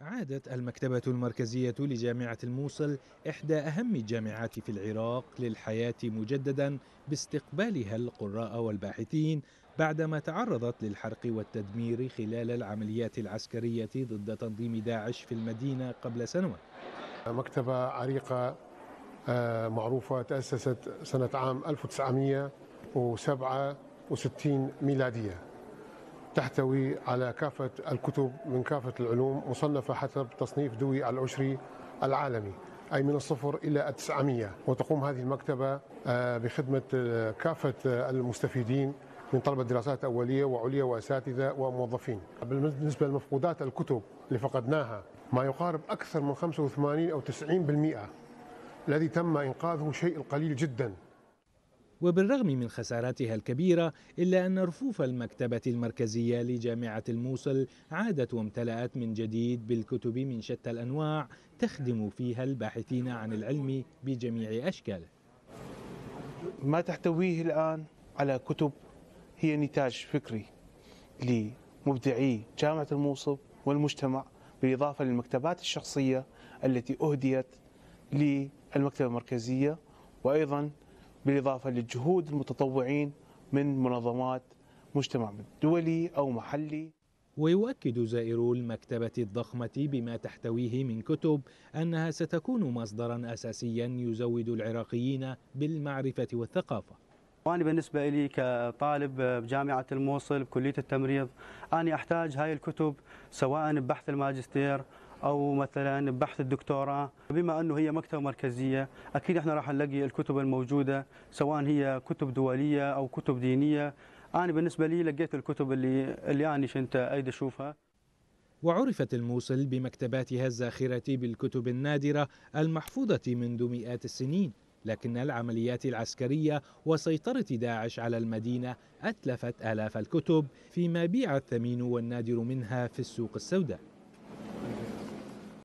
عادت المكتبة المركزية لجامعة الموصل إحدى أهم الجامعات في العراق للحياة مجددا باستقبالها القراء والباحثين بعدما تعرضت للحرق والتدمير خلال العمليات العسكرية ضد تنظيم داعش في المدينة قبل سنوات. مكتبة عريقة آه، معروفة تأسست سنة عام 1967 ميلادية. تحتوي على كافة الكتب من كافة العلوم مصنفة حسب تصنيف دوي العشري العالمي أي من الصفر إلى التسعمية. وتقوم هذه المكتبة آه، بخدمة آه، كافة المستفيدين من طلبة دراسات أولية وعليا وأساتذة وموظفين. بالنسبة لمفقودات الكتب اللي فقدناها ما يقارب أكثر من 85 أو 90% الذي تم إنقاذه شيء القليل جدا. وبالرغم من خساراتها الكبيرة إلا أن رفوف المكتبة المركزية لجامعة الموصل عادت وامتلأت من جديد بالكتب من شتى الأنواع تخدم فيها الباحثين عن العلم بجميع أشكاله. ما تحتويه الآن على كتب هي نتاج فكري لمبدعي جامعة الموصل والمجتمع بالإضافة للمكتبات الشخصية التي أهديت للمكتبة المركزية وأيضا بالإضافة للجهود المتطوعين من منظمات مجتمع دولي أو محلي. ويؤكد زائرو المكتبة الضخمة بما تحتويه من كتب أنها ستكون مصدرا أساسيا يزود العراقيين بالمعرفة والثقافة. وأنا بالنسبة لي كطالب بجامعة الموصل بكلية التمريض أنا أحتاج هاي الكتب سواء ببحث الماجستير أو مثلا بحث الدكتوراه. بما أنه هي مكتبة مركزية أكيد إحنا راح نلاقي الكتب الموجودة سواء هي كتب دولية أو كتب دينية. أنا بالنسبة لي لقيت الكتب اللي اللي أنا كنت أريد أشوفها. وعرفت الموصل بمكتباتها الزاخره بالكتب النادرة المحفوظة منذ مئات السنين لكن العمليات العسكرية وسيطرة داعش على المدينة أتلفت آلاف الكتب فيما بيع الثمين والنادر منها في السوق السوداء.